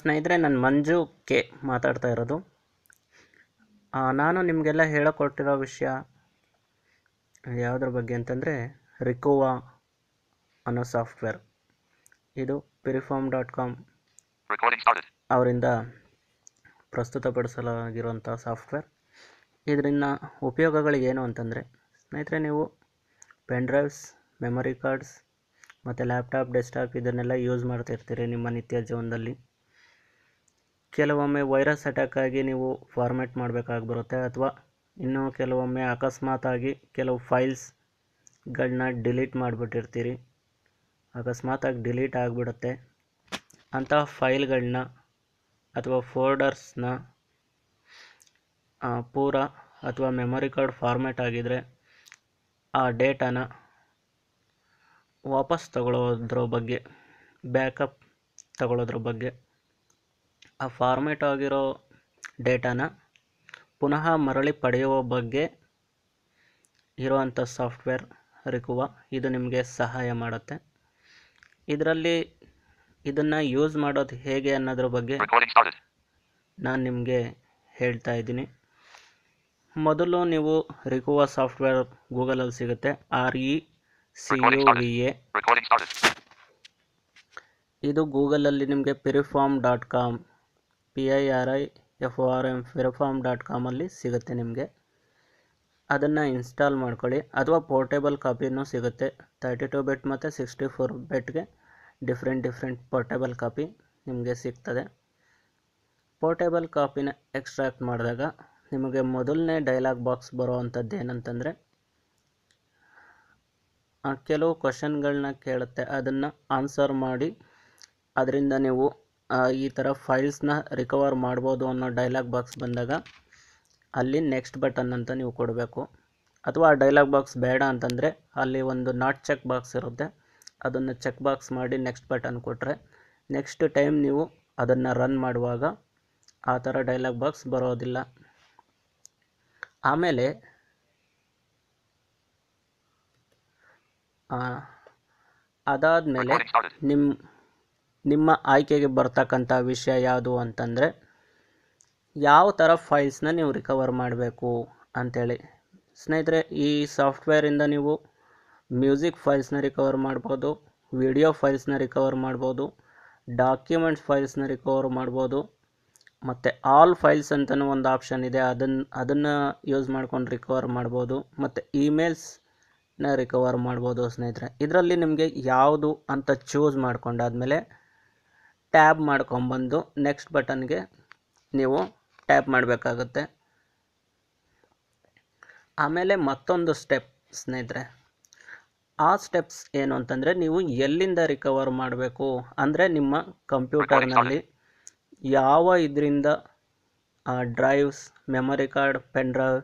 ಸ್ನೇಹಿತರೆ ನಾನು ಮಂಜು ಕೆ ಮಾತಾಡ್ತಾ ಇರೋದು. ನಾನು ನಿಮಗೆಲ್ಲ ಹೇಳಿಕೊಟ್ಟಿರೋ ವಿಷಯ ಯಾವುದ್ರ ಬಗ್ಗೆ ಅಂತಂದರೆ ರಿಕೋವಾ ಅನ್ನೋ ಸಾಫ್ಟ್ವೇರ್. ಇದು ಪಿರಿಫಾರ್ಮ್ ಡಾಟ್ ಕಾಮ್ ಅವರಿಂದ ಪ್ರಸ್ತುತಪಡಿಸಲಾಗಿರುವಂಥ ಸಾಫ್ಟ್ವೇರ್. ಇದರಿಂದ ಉಪಯೋಗಗಳು ಏನು ಅಂತಂದರೆ ಸ್ನೇಹಿತರೆ ನೀವು ಪೆನ್ ಡ್ರೈವ್ಸ್ ಮೆಮೊರಿ ಕಾರ್ಡ್ಸ್ ಮತ್ತು ಲ್ಯಾಪ್ಟಾಪ್ ಡೆಸ್ಕ್ಟಾಪ್ ಇದನ್ನೆಲ್ಲ ಯೂಸ್ ಮಾಡ್ತಿರ್ತೀರಿ ನಿಮ್ಮ ನಿತ್ಯ ಜೀವನದಲ್ಲಿ. ಕೆಲವೊಮ್ಮೆ ವೈರಸ್ ಅಟ್ಯಾಕ್ ಆಗಿ ನೀವು ಫಾರ್ಮ್ಯಾಟ್ ಮಾಡಬೇಕಾಗಿ ಬರುತ್ತೆ ಅಥವಾ ಇನ್ನೂ ಕೆಲವೊಮ್ಮೆ ಅಕಸ್ಮಾತಾಗಿ ಕೆಲವು ಫೈಲ್ಸ್ಗಳನ್ನ ಡಿಲೀಟ್ ಮಾಡಿಬಿಟ್ಟಿರ್ತೀರಿ. ಅಕಸ್ಮಾತಾಗಿ ಡಿಲೀಟ್ ಆಗಿಬಿಡುತ್ತೆ. ಅಂತಹ ಫೈಲ್ಗಳನ್ನ ಅಥವಾ ಫೋಲ್ಡರ್ಸ್ನ ಪೂರ ಅಥವಾ ಮೆಮೊರಿ ಕಾರ್ಡ್ ಫಾರ್ಮ್ಯಾಟ್ ಆಗಿದ್ದರೆ ಆ ಡೇಟಾನ ವಾಪಸ್ ತಗೊಳ್ಳೋದ್ರ ಬಗ್ಗೆ ಬ್ಯಾಕಪ್ ತಗೊಳ್ಳೋದ್ರ ಬಗ್ಗೆ ಆ ಫಾರ್ಮೆಟ್ ಆಗಿರೋ ಡೇಟಾನ ಪುನಃ ಮರಳಿ ಪಡೆಯುವ ಬಗ್ಗೆ ಇರುವಂಥ ಸಾಫ್ಟ್ವೇರ್ ರಿಕುವ ಇದು ನಿಮಗೆ ಸಹಾಯ ಮಾಡುತ್ತೆ. ಇದರಲ್ಲಿ ಇದನ್ನು ಯೂಸ್ ಮಾಡೋದು ಹೇಗೆ ಅನ್ನೋದ್ರ ಬಗ್ಗೆ ನಾನು ನಿಮಗೆ ಹೇಳ್ತಾ ಇದ್ದೀನಿ. ಮೊದಲು ನೀವು ರಿಕುವಾ ಸಾಫ್ಟ್ವೇರ್ ಗೂಗಲಲ್ಲಿ ಸಿಗುತ್ತೆ. R E C U V A. ಇದು ಗೂಗಲಲ್ಲಿ ನಿಮಗೆ Piriform dot com P I R I F O R M Piriform dot ಕಾಮಲ್ಲಿ ಸಿಗುತ್ತೆ ನಿಮಗೆ. ಅದನ್ನು ಇನ್ಸ್ಟಾಲ್ ಮಾಡ್ಕೊಳ್ಳಿ. ಅಥವಾ ಪೋರ್ಟೇಬಲ್ ಕಾಪಿನೂ ಸಿಗುತ್ತೆ. ತರ್ಟಿ ಟು ಬೆಟ್ ಮತ್ತು ಸಿಕ್ಸ್ಟಿ ಫೋರ್ ಬೆಟ್ಗೆ ಡಿಫ್ರೆಂಟ್ ಡಿಫ್ರೆಂಟ್ ಪೋರ್ಟೇಬಲ್ ಕಾಪಿ ನಿಮಗೆ ಸಿಗ್ತದೆ. ಪೋರ್ಟೇಬಲ್ ಕಾಪಿನ ಎಕ್ಸ್ಟ್ರಾಕ್ಟ್ ಮಾಡಿದಾಗ ನಿಮಗೆ ಮೊದಲನೇ ಡೈಲಾಗ್ ಬಾಕ್ಸ್ ಬರುವಂಥದ್ದು ಏನಂತಂದರೆ ಕೆಲವು ಕ್ವಶನ್ಗಳನ್ನ ಕೇಳುತ್ತೆ. ಅದನ್ನು ಆನ್ಸರ್ ಮಾಡಿ, ಅದರಿಂದ ನೀವು ಈ ಥರ ಫೈಲ್ಸ್ನ ರಿಕವರ್ ಮಾಡ್ಬೋದು ಅನ್ನೋ ಡೈಲಾಗ್ ಬಾಕ್ಸ್ ಬಂದಾಗ ಅಲ್ಲಿ ನೆಕ್ಸ್ಟ್ ಬಟನ್ ಅಂತ ನೀವು ಕೊಡಬೇಕು. ಅಥವಾ ಆ ಡೈಲಾಗ್ ಬಾಕ್ಸ್ ಬೇಡ ಅಂತಂದರೆ ಅಲ್ಲಿ ಒಂದು ನಾಟ್ ಚೆಕ್ ಬಾಕ್ಸ್ ಇರುತ್ತೆ. ಅದನ್ನು ಚೆಕ್ ಬಾಕ್ಸ್ ಮಾಡಿ ನೆಕ್ಸ್ಟ್ ಬಟನ್ ಕೊಟ್ಟರೆ ನೆಕ್ಸ್ಟ್ ಟೈಮ್ ನೀವು ಅದನ್ನು ರನ್ ಮಾಡುವಾಗ ಆ ಥರ ಡೈಲಾಗ್ ಬಾಕ್ಸ್ ಬರೋದಿಲ್ಲ. ಆಮೇಲೆ ಅದಾದಮೇಲೆ. ನಿಮ್ಮ ನಿಮ್ಮ ಆಯ್ಕೆಗೆ ಬರ್ತಕ್ಕಂಥ ವಿಷಯ ಯಾವುದು ಅಂತಂದರೆ, ಯಾವ ಥರ ಫೈಲ್ಸ್ನ ನೀವು ರಿಕವರ್ ಮಾಡಬೇಕು ಅಂಥೇಳಿ ಸ್ನೇಹಿತರೆ, ಈ ಸಾಫ್ಟ್ವೇರಿಂದ ನೀವು ಮ್ಯೂಸಿಕ್ ಫೈಲ್ಸ್ನ ರಿಕವರ್ ಮಾಡ್ಬೋದು ವಿಡಿಯೋ ಫೈಲ್ಸ್ನ ರಿಕವರ್ ಮಾಡ್ಬೋದು ಡಾಕ್ಯುಮೆಂಟ್ಸ್ ಫೈಲ್ಸ್ನ ರಿಕವರ್ ಮಾಡ್ಬೋದು, ಮತ್ತು ಆಲ್ ಫೈಲ್ಸ್ ಅಂತಲೂ ಒಂದು ಆಪ್ಷನ್ ಇದೆ ಅದನ್ನು ಅದನ್ನು ಯೂಸ್ ಮಾಡ್ಕೊಂಡು ರಿಕವರ್ ಮಾಡ್ಬೋದು, ಮತ್ತು ಇಮೇಲ್ಸ್ನ ರಿಕವರ್ ಮಾಡ್ಬೋದು ಸ್ನೇಹಿತರೆ. ಇದರಲ್ಲಿ ನಿಮಗೆ ಯಾವುದು ಅಂತ ಚೂಸ್ ಮಾಡ್ಕೊಂಡಾದ್ಮೇಲೆ ಟ್ಯಾಬ್ ಮಾಡ್ಕೊಂಬಂದು ನೆಕ್ಸ್ಟ್ ಬಟನ್ಗೆ ನೀವು ಟ್ಯಾಪ್ ಮಾಡಬೇಕಾಗುತ್ತೆ. ಆಮೇಲೆ ಮತ್ತೊಂದು ಸ್ಟೆಪ್ ಸ್ನೇಹಿತರೆ, ಆ ಸ್ಟೆಪ್ಸ್ ಏನು ಅಂತಂದರೆ ನೀವು ಎಲ್ಲಿಂದ ರಿಕವರ್ ಮಾಡಬೇಕು ಅಂದರೆ ನಿಮ್ಮ ಕಂಪ್ಯೂಟರ್ನಲ್ಲಿ ಯಾವ ಇದರಿಂದ drives, memory card, pen drive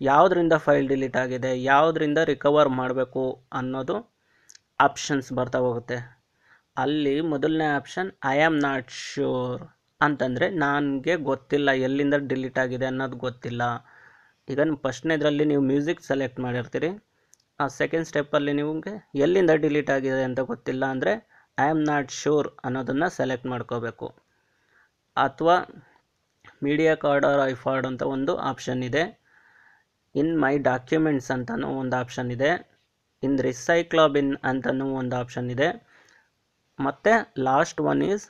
ಯಾವುದರಿಂದ ಫೈಲ್ ಡಿಲೀಟ್ ಆಗಿದೆ, ಯಾವುದರಿಂದ ರಿಕವರ್ ಮಾಡಬೇಕು ಅನ್ನೋದು ಆಪ್ಷನ್ಸ್ ಬರ್ತಾ ಹೋಗುತ್ತೆ. ಅಲ್ಲಿ ಮೊದಲನೇ option I am not sure ಅಂತಂದರೆ, ನನಗೆ ಗೊತ್ತಿಲ್ಲ, ಎಲ್ಲಿಂದ ಡಿಲೀಟ್ ಆಗಿದೆ ಅನ್ನೋದು ಗೊತ್ತಿಲ್ಲ. ಈಗ ಫಸ್ಟ್ನೇದ್ರಲ್ಲಿ ನೀವು ಮ್ಯೂಸಿಕ್ ಸೆಲೆಕ್ಟ್ ಮಾಡಿರ್ತೀರಿ. ಆ ಸೆಕೆಂಡ್ ಸ್ಟೆಪ್ಪಲ್ಲಿ ನಿಮಗೆ, ಎಲ್ಲಿಂದ ಡಿಲೀಟ್ ಆಗಿದೆ ಅಂತ ಗೊತ್ತಿಲ್ಲ ಅಂದರೆ ಐ ಆಮ್ ನಾಟ್ ಶ್ಯೂರ್ ಅನ್ನೋದನ್ನು ಸೆಲೆಕ್ಟ್ ಮಾಡ್ಕೋಬೇಕು. ಅಥವಾ ಮೀಡಿಯಾ ಕಾರ್ಡ್ ಆರ್ ಐಫಾರ್ಡ್ ಅಂತ ಒಂದು ಆಪ್ಷನ್ ಇದೆ. ಇನ್ ಮೈ ಡಾಕ್ಯುಮೆಂಟ್ಸ್ ಅಂತಲೂ ಒಂದು ಆಪ್ಷನ್ ಇದೆ. ಇನ್ ರಿಸೈಕ್ಲಾಬಿನ್ ಅಂತಲೂ ಒಂದು ಆಪ್ಷನ್ ಇದೆ. ಮತ್ತು last one is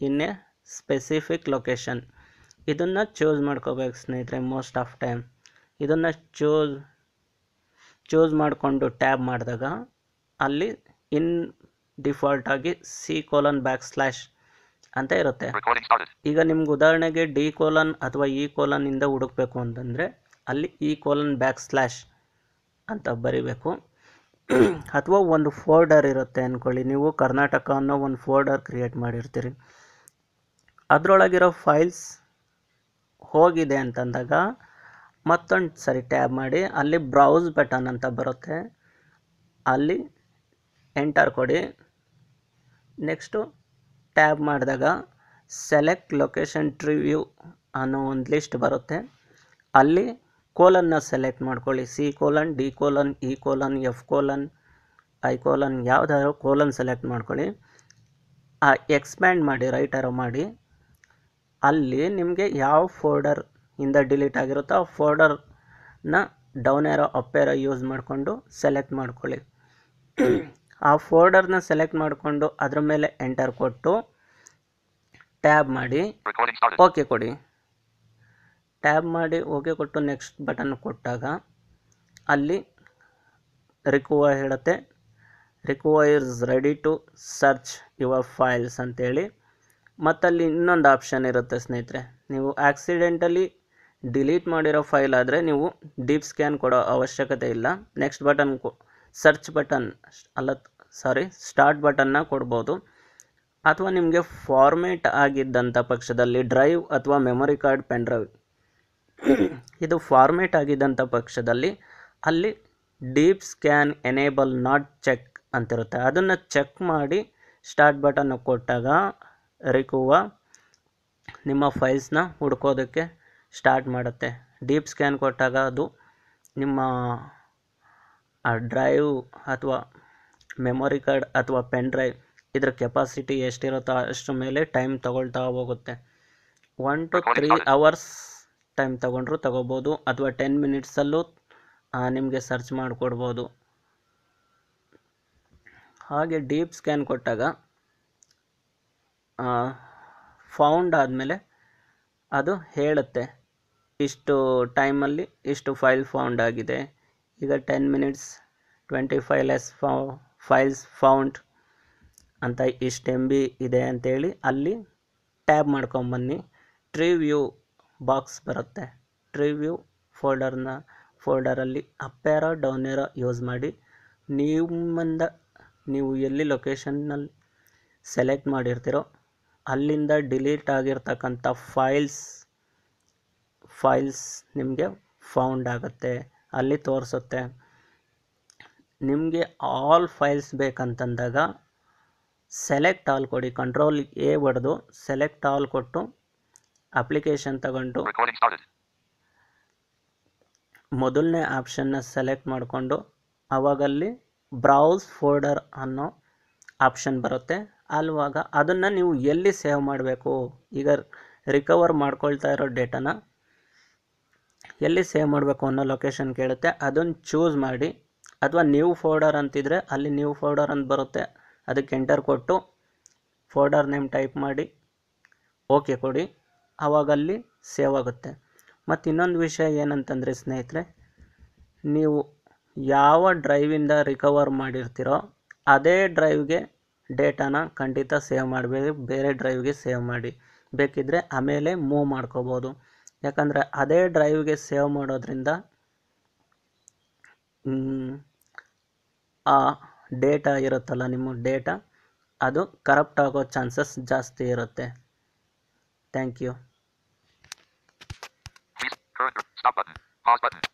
in a specific location ಇದನ್ನು ಚೂಸ್ ಮಾಡ್ಕೋಬೇಕು ಸ್ನೇಹಿತರೆ ಮೋಸ್ಟ್ ಆಫ್ ಟೈಮ್ ಇದನ್ನು ಚೂಸ್ ಚೂಸ್ ಮಾಡಿಕೊಂಡು ಟ್ಯಾಬ್ ಮಾಡಿದಾಗ ಅಲ್ಲಿ ಇನ್ ಡಿಫಾಲ್ಟ್ ಆಗಿ ಸಿ ಕೋಲನ್ ಬ್ಯಾಕ್ ಸ್ಲ್ಯಾಶ್ ಅಂತ ಇರುತ್ತೆ. ಈಗ ನಿಮ್ಗೆ ಉದಾಹರಣೆಗೆ ಡಿ ಕೋಲನ್ ಅಥವಾ ಇ ಕೋಲನ್ನಿಂದ ಹುಡುಕ್ಬೇಕು ಅಂತಂದರೆ ಅಲ್ಲಿ ಇ ಕೋಲನ್ ಬ್ಯಾಕ್ ಸ್ಲ್ಯಾಶ್ ಅಂತ ಬರಿಬೇಕು. ಅಥವಾ ಒಂದು ಫೋಲ್ಡರ್ ಇರುತ್ತೆ ಅಂದ್ಕೊಳ್ಳಿ ನೀವು ಕರ್ನಾಟಕ ಅನ್ನೋ ಒಂದು ಫೋಲ್ಡರ್ ಕ್ರಿಯೇಟ್ ಮಾಡಿರ್ತೀರಿ. ಅದರೊಳಗಿರೋ ಫೈಲ್ಸ್ ಹೋಗಿದೆ ಅಂತಂದಾಗ ಮತ್ತೊಂದು ಸರಿ ಟ್ಯಾಬ್ ಮಾಡಿ. ಅಲ್ಲಿ ಬ್ರೌಸ್ ಬಟನ್ ಅಂತ ಬರುತ್ತೆ. ಅಲ್ಲಿ ಎಂಟರ್ ಕೊಡಿ. ನೆಕ್ಸ್ಟು ಟ್ಯಾಬ್ ಮಾಡಿದಾಗ ಸೆಲೆಕ್ಟ್ ಲೊಕೇಶನ್ ಟ್ರಿವ್ಯೂ ಅನ್ನೋ ಒಂದು ಲಿಸ್ಟ್ ಬರುತ್ತೆ. ಅಲ್ಲಿ ಕೋಲನ್ನ ಸೆಲೆಕ್ಟ್ ಮಾಡ್ಕೊಳ್ಳಿ. C colon D colon E colon F colon I colon ಯಾವುದಾದ್ರು ಕೋಲನ್ ಸೆಲೆಕ್ಟ್ ಮಾಡ್ಕೊಳ್ಳಿ. ಆ ಎಕ್ಸ್ಪ್ಯಾಂಡ್ ಮಾಡಿ ರೈಟ್ ಅರೋ ಮಾಡಿ. ಅಲ್ಲಿ ನಿಮಗೆ ಯಾವ ಫೋಲ್ಡರ್ ಇಂದ ಡಿಲೀಟ್ ಆಗಿರುತ್ತೋ ಆ ಫೋಲ್ಡರ್ನ down arrow up arrow use ಮಾಡಿಕೊಂಡು ಸೆಲೆಕ್ಟ್ ಮಾಡ್ಕೊಳ್ಳಿ. ಆ ಫೋಲ್ಡರ್ನ ಸೆಲೆಕ್ಟ್ ಮಾಡಿಕೊಂಡು ಅದರ ಮೇಲೆ ಎಂಟರ್ ಕೊಟ್ಟು ಟ್ಯಾಬ್ ಮಾಡಿ. ಓಕೆ ಕೊಡಿ. ಟ್ಯಾಬ್ ಮಾಡಿ ಓಕೆ ಕೊಟ್ಟು ನೆಕ್ಸ್ಟ್ ಬಟನ್ ಕೊಟ್ಟಾಗ ಅಲ್ಲಿ ರಿಕುವ ಹೇಳುತ್ತೆ. Recuva is ready to search your files ಅಂತೇಳಿ. ಮತ್ತಲ್ಲಿ ಇನ್ನೊಂದು ಆಪ್ಷನ್ ಇರುತ್ತೆ ಸ್ನೇಹಿತರೆ, ನೀವು ಆಕ್ಸಿಡೆಂಟಲಿ ಡಿಲೀಟ್ ಮಾಡಿರೋ ಫೈಲ್ ಆದರೆ ನೀವು ಡೀಪ್ ಸ್ಕ್ಯಾನ್ ಕೊಡೋ ಅವಶ್ಯಕತೆ ಇಲ್ಲ. ನೆಕ್ಸ್ಟ್ ಬಟನ್ ಸರ್ಚ್ ಬಟನ್, ಅಲ್ಲ, ಸಾರಿ, ಸ್ಟಾರ್ಟ್ ಬಟನ್ನ ಕೊಡ್ಬೋದು. ಅಥವಾ ನಿಮಗೆ ಫಾರ್ಮೇಟ್ ಆಗಿದ್ದಂಥ ಪಕ್ಷದಲ್ಲಿ ಡ್ರೈವ್ ಅಥವಾ ಮೆಮೊರಿ ಕಾರ್ಡ್ ಪೆನ್ ಡ್ರೈವ್ ಇದು ಫಾರ್ಮೇಟ್ ಆಗಿದ್ದಂಥ ಪಕ್ಷದಲ್ಲಿ ಅಲ್ಲಿ deep scan enable not check ಅಂತಿರುತ್ತೆ. ಅದನ್ನು ಚೆಕ್ ಮಾಡಿ ಸ್ಟಾರ್ಟ್ ಬಟನ್ ಕೊಟ್ಟಾಗ ರಿಕುವ ನಿಮ್ಮ ಫೈಲ್ಸ್ನ ಹುಡ್ಕೋದಕ್ಕೆ ಸ್ಟಾರ್ಟ್ ಮಾಡುತ್ತೆ. ಡೀಪ್ ಸ್ಕ್ಯಾನ್ ಕೊಟ್ಟಾಗ ಅದು ನಿಮ್ಮ ಡ್ರೈವ್ ಅಥವಾ ಮೆಮೊರಿ ಕಾರ್ಡ್ ಅಥವಾ ಪೆನ್ ಡ್ರೈವ್ ಇದರ ಕೆಪಾಸಿಟಿ ಎಷ್ಟಿರುತ್ತೋ ಅಷ್ಟರ ಮೇಲೆ ಟೈಮ್ ತಗೊಳ್ತಾ ಹೋಗುತ್ತೆ. One two three hours time ತಗೊಂಡ್ರು ತಗೋಬೋದು ಅಥವಾ ಟೆನ್ ಮಿನಿಟ್ಸಲ್ಲೂ ನಿಮಗೆ ಸರ್ಚ್ ಮಾಡಿಕೊಡ್ಬೋದು. ಹಾಗೆ ಡೀಪ್ ಸ್ಕ್ಯಾನ್ ಕೊಟ್ಟಾಗ ಫೌಂಡ್ ಆದಮೇಲೆ ಅದು ಹೇಳುತ್ತೆ, ಇಷ್ಟು ಟೈಮಲ್ಲಿ ಇಷ್ಟು ಫೈಲ್ ಫೌಂಡ್ ಆಗಿದೆ. ಈಗ ten minutes twenty five less few files found ಅಂತ ಇಷ್ಟು ಎಂ ಬಿ ಇದೆ ಅಂತೇಳಿ ಅಲ್ಲಿ ಟ್ಯಾಬ್ ಮಾಡ್ಕೊಂಬನ್ನಿ. ಟ್ರೀ ವ್ಯೂ ಬಾಕ್ಸ್ ಬರುತ್ತೆ. ಟ್ರೀ ವ್ಯೂ ಫೋಲ್ಡರ್ನ ಫೋಲ್ಡರಲ್ಲಿ ಅಪ್ಪೇರ ಏರೋ ಡೌನ್ ಏರೋ ಯೂಸ್ ಮಾಡಿ. ನಿಮ್ಮಿಂದ ನೀವು ಎಲ್ಲಿ ಲೊಕೇಶನ್ನಲ್ಲಿ ಸೆಲೆಕ್ಟ್ ಮಾಡಿರ್ತೀರೋ ಅಲ್ಲಿಂದ ಡಿಲೀಟ್ ಆಗಿರ್ತಕ್ಕಂಥ ಫೈಲ್ಸ್ ಫೈಲ್ಸ್ ನಿಮಗೆ ಫೌಂಡ್ ಆಗುತ್ತೆ, ಅಲ್ಲಿ ತೋರಿಸುತ್ತೆ. ನಿಮಗೆ ಆಲ್ ಫೈಲ್ಸ್ ಬೇಕಂತಂದಾಗ ಸೆಲೆಕ್ಟ್ ಆಲ್ ಕೊಡಿ. ಕಂಟ್ರೋಲ್ ಎ ಹೊಡೆದು ಸೆಲೆಕ್ಟ್ ಆಲ್ ಕೊಟ್ಟು ಅಪ್ಲಿಕೇಶನ್ ತಗೊಂಡು. ಮೊದಲನೇ ಆಪ್ಷನ್ನ ಸೆಲೆಕ್ಟ್ ಮಾಡಿಕೊಂಡು ಅವಾಗಲ್ಲಿ ಬ್ರೌಸ್ ಫೋಲ್ಡರ್ ಅನ್ನೋ ಆಪ್ಷನ್ ಬರುತ್ತೆ. ಅಲ್ವಾಗ ಅದನ್ನು ನೀವು ಎಲ್ಲಿ ಸೇವ್ ಮಾಡಬೇಕು? ಈಗ ರಿಕವರ್ ಮಾಡ್ಕೊಳ್ತಾ ಇರೋ ಡೇಟಾನ ಎಲ್ಲಿ ಸೇವ್ ಮಾಡಬೇಕು ಅನ್ನೋ ಲೊಕೇಶನ್ ಕೇಳುತ್ತೆ. ಅದನ್ನು ಚೂಸ್ ಮಾಡಿ ಅಥವಾ ನ್ಯೂ ಫೋಲ್ಡರ್ ಅಂತಿದ್ರೆ ಅಲ್ಲಿ ನ್ಯೂ ಫೋಲ್ಡರ್ ಅಂತ ಬರುತ್ತೆ. ಅದಕ್ಕೆ ಎಂಟರ್ ಕೊಟ್ಟು ಫೋಲ್ಡರ್ ನೇಮ್ ಟೈಪ್ ಮಾಡಿ ಓಕೆ ಕೊಡಿ. ಆವಾಗ ಅಲ್ಲಿ ಸೇವ್ ಆಗುತ್ತೆ. ಮತ್ತು ಇನ್ನೊಂದು ವಿಷಯ ಏನಂತಂದರೆ ಸ್ನೇಹಿತರೆ, ನೀವು ಯಾವ ಡ್ರೈವಿಂದ ರಿಕವರ್ ಮಾಡಿರ್ತೀರೋ ಅದೇ ಡ್ರೈವ್ಗೆ ಡೇಟಾನ ಖಂಡಿತ ಸೇವ್ ಮಾಡಬೇಡಿ ಬೇರೆ ಡ್ರೈವ್ಗೆ ಸೇವ್ ಮಾಡಿ. ಬೇಕಿದ್ದರೆ ಆಮೇಲೆ ಮೂವ್ ಮಾಡ್ಕೋಬೋದು. ಯಾಕಂದರೆ ಅದೇ ಡ್ರೈವ್ಗೆ ಸೇವ್ ಮಾಡೋದ್ರಿಂದ ಆ ಡೇಟಾ ಇರುತ್ತಲ್ಲ ನಿಮ್ಮ ಡೇಟಾ ಅದು ಕರಪ್ಟ್ ಆಗೋ ಚಾನ್ಸಸ್ ಜಾಸ್ತಿ ಇರುತ್ತೆ. Thank you. Current. Stop button. Pause button. Button.